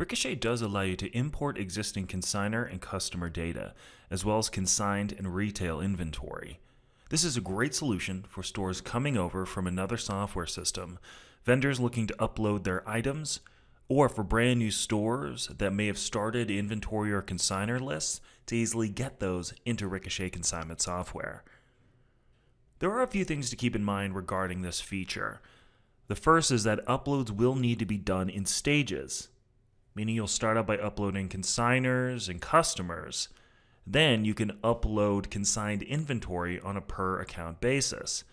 Ricochet does allow you to import existing consigner and customer data, as well as consigned and retail inventory. This is a great solution for stores coming over from another software system, vendors looking to upload their items, or for brand new stores that may have started inventory or consigner lists to easily get those into Ricochet consignment software. There are a few things to keep in mind regarding this feature. The first is that uploads will need to be done in stages, meaning you'll start out by uploading consigners and customers. Then you can upload consigned inventory on a per account basis.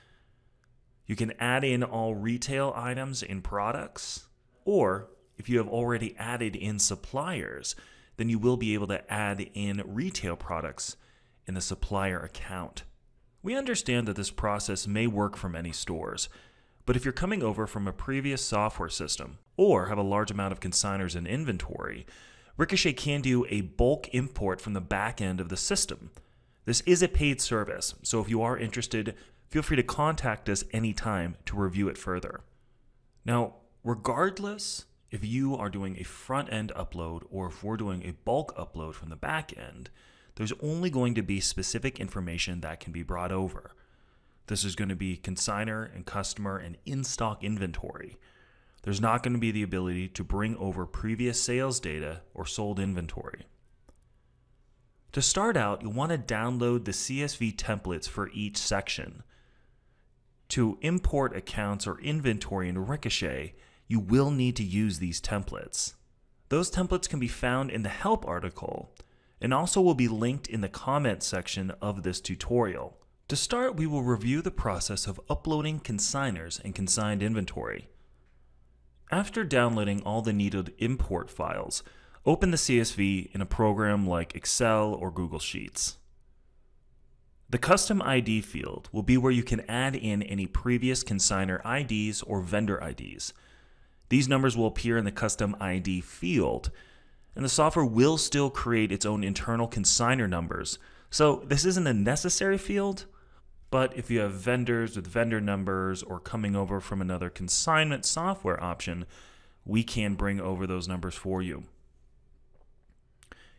You can add in all retail items in products, or if you have already added in suppliers, then you will be able to add in retail products in the supplier account. We understand that this process may work for many stores, but if you're coming over from a previous software system or have a large amount of consigners in inventory, Ricochet can do a bulk import from the back end of the system. This is a paid service, so if you are interested, feel free to contact us anytime to review it further. Now, regardless if you are doing a front end upload or if we're doing a bulk upload from the back end, there's only going to be specific information that can be brought over. This is going to be consigner and customer and in stock inventory. There's not going to be the ability to bring over previous sales data or sold inventory. To start out, you'll want to download the CSV templates for each section. To import accounts or inventory into Ricochet, you will need to use these templates. Those templates can be found in the help article and also will be linked in the comment section of this tutorial. To start, we will review the process of uploading consigners and consigned inventory. After downloading all the needed import files, open the CSV in a program like Excel or Google Sheets. The custom ID field will be where you can add in any previous consigner IDs or vendor IDs. These numbers will appear in the custom ID field and the software will still create its own internal consigner numbers. So this isn't a necessary field, but if you have vendors with vendor numbers or coming over from another consignment software option, we can bring over those numbers for you.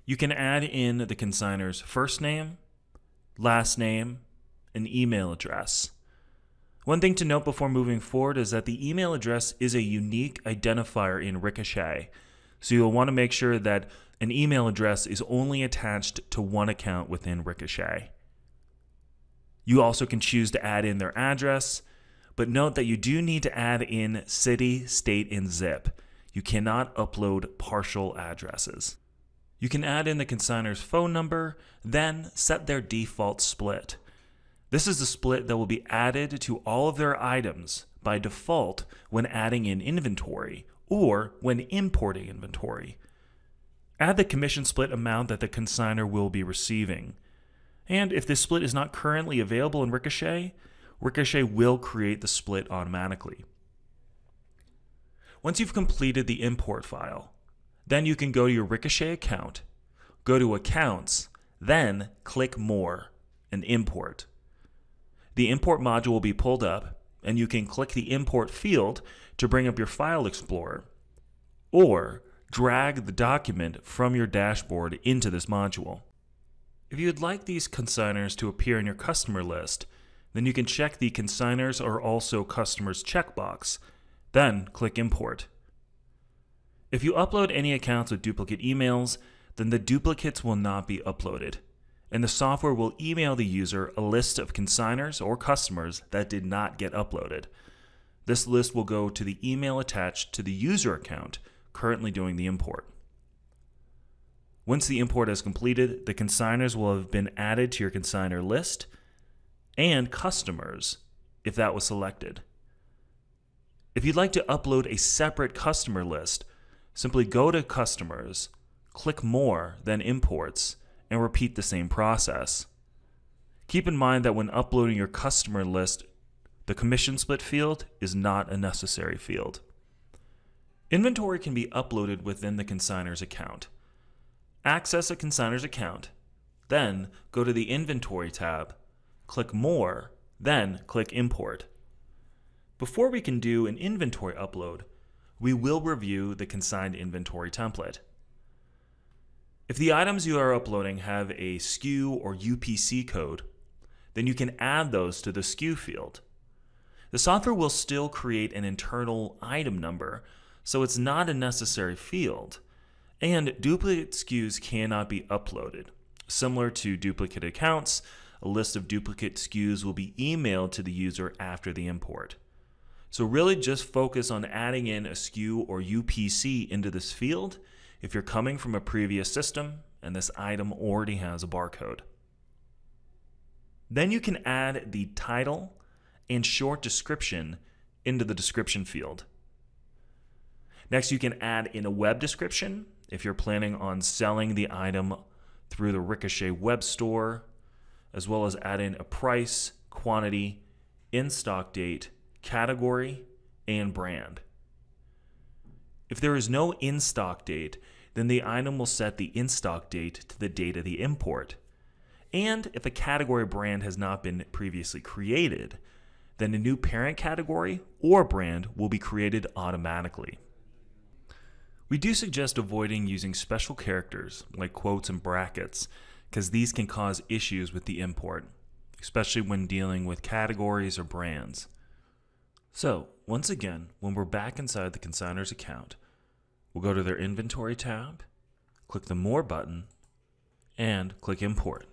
You can add in the consigner's first name, last name, and email address. One thing to note before moving forward is that the email address is a unique identifier in Ricochet. So you'll want to make sure that an email address is only attached to one account within Ricochet. You also can choose to add in their address, but note that you do need to add in city, state, and zip. You cannot upload partial addresses. You can add in the consigner's phone number, then set their default split. This is the split that will be added to all of their items by default when adding in inventory or when importing inventory. Add the commission split amount that the consigner will be receiving. And if this split is not currently available in Ricochet, Ricochet will create the split automatically. Once you've completed the import file, then you can go to your Ricochet account, go to Accounts, then click More and Import. The import module will be pulled up, and you can click the Import field to bring up your File Explorer, or drag the document from your dashboard into this module. If you'd like these consigners to appear in your customer list, then you can check the consigners are also customers checkbox, then click Import. If you upload any accounts with duplicate emails, then the duplicates will not be uploaded, and the software will email the user a list of consigners or customers that did not get uploaded. This list will go to the email attached to the user account currently doing the import. Once the import is completed, the consigners will have been added to your consigner list and customers if that was selected. If you'd like to upload a separate customer list, simply go to Customers, click More, then Imports, and repeat the same process. Keep in mind that when uploading your customer list the commission split field is not a necessary field. Inventory can be uploaded within the consigner's account. Access a consigner's account, then go to the Inventory tab, click More, then click Import. Before we can do an inventory upload, we will review the consigned inventory template. If the items you are uploading have a SKU or UPC code, then you can add those to the SKU field. The software will still create an internal item number, so it's not a necessary field. And duplicate SKUs cannot be uploaded. Similar to duplicate accounts, a list of duplicate SKUs will be emailed to the user after the import. So really just focus on adding in a SKU or UPC into this field if you're coming from a previous system and this item already has a barcode. Then you can add the title and short description into the description field. Next, you can add in a web description if you're planning on selling the item through the Ricochet web store, as well as add in a price, quantity, in stock date, category, and brand. If there is no in stock date, then the item will set the in stock date to the date of the import. And if a category brand has not been previously created, then a new parent category or brand will be created automatically. We do suggest avoiding using special characters like quotes and brackets because these can cause issues with the import, especially when dealing with categories or brands. So, once again, when we're back inside the consignor's account, we'll go to their inventory tab, click the More button, and click Import.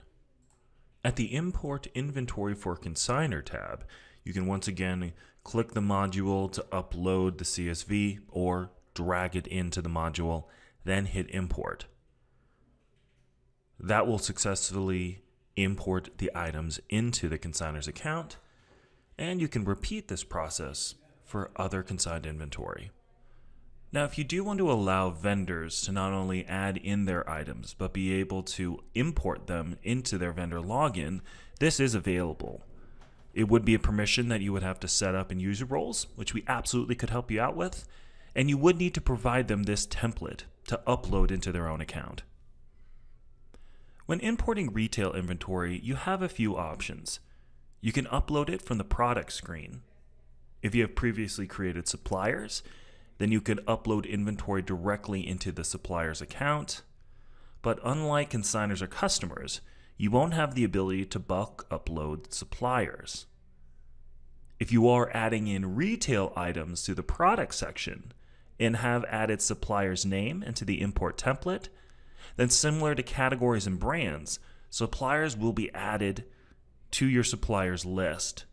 At the Import Inventory for Consignor tab, you can once again click the module to upload the CSV or drag it into the module, then hit import. That will successfully import the items into the consignor's account, and you can repeat this process for other consigned inventory. Now, if you do want to allow vendors to not only add in their items, but be able to import them into their vendor login, this is available. It would be a permission that you would have to set up in user roles, which we absolutely could help you out with, and you would need to provide them this template to upload into their own account. When importing retail inventory, you have a few options. You can upload it from the product screen. If you have previously created suppliers, then you can upload inventory directly into the supplier's account. But unlike consigners or customers, you won't have the ability to bulk upload suppliers. If you are adding in retail items to the product section and have added supplier's name into the import template, then similar to categories and brands, suppliers will be added to your supplier's list.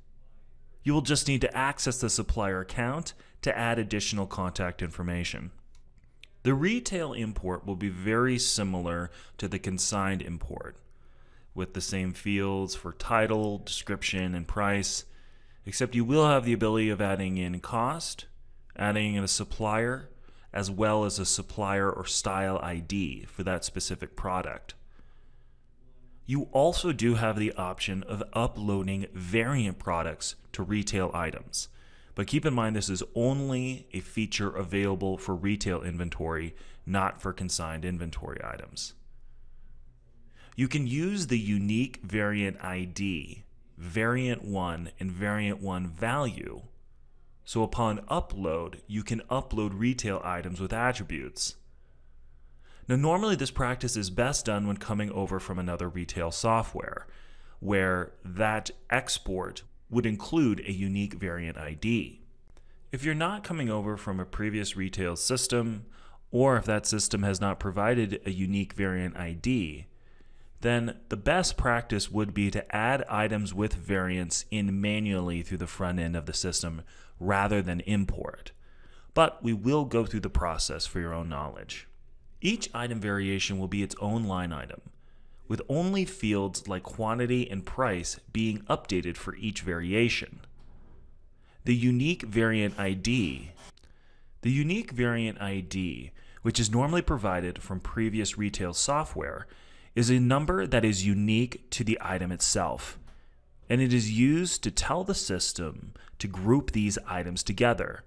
You will just need to access the supplier account to add additional contact information. The retail import will be very similar to the consigned import with the same fields for title, description, and price, except you will have the ability of adding in cost, adding in a supplier, as well as a supplier or style ID for that specific product. You also do have the option of uploading variant products to retail items. But keep in mind, this is only a feature available for retail inventory, not for consigned inventory items you can use the unique variant ID, variant 1, and variant 1 value. So upon upload, you can upload retail items with attributes. Now, normally this practice is best done when coming over from another retail software, where that export would include a unique variant ID. If you're not coming over from a previous retail system, or if that system has not provided a unique variant ID, then the best practice would be to add items with variants in manually through the front end of the system rather than import. But we will go through the process for your own knowledge. Each item variation will be its own line item, with only fields like quantity and price being updated for each variation. The unique variant ID the unique variant ID, which is normally provided from previous retail software, is a number that is unique to the item itself, and it is used to tell the system to group these items together.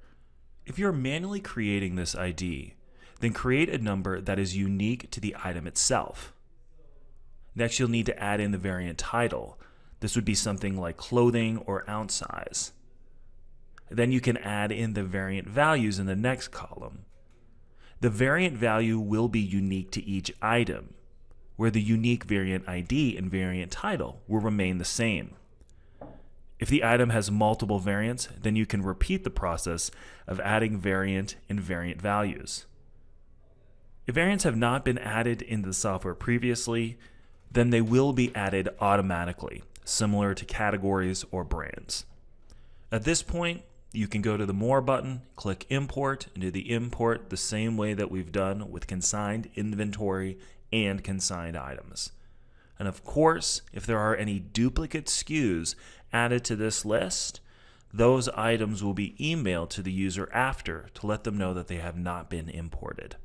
If you're manually creating this ID, then create a number that is unique to the item itself. Next, you'll need to add in the variant title. This would be something like clothing or ounce size. Then you can add in the variant values in the next column. The variant value will be unique to each item, where the unique variant ID and variant title will remain the same. If the item has multiple variants, then you can repeat the process of adding variant and variant values. If variants have not been added into the software previously, then they will be added automatically, similar to categories or brands. At this point, you can go to the More button, click Import, and do the import the same way that we've done with consigned inventory and consigned items. And of course, if there are any duplicate SKUs added to this list, those items will be emailed to the user after to let them know that they have not been imported.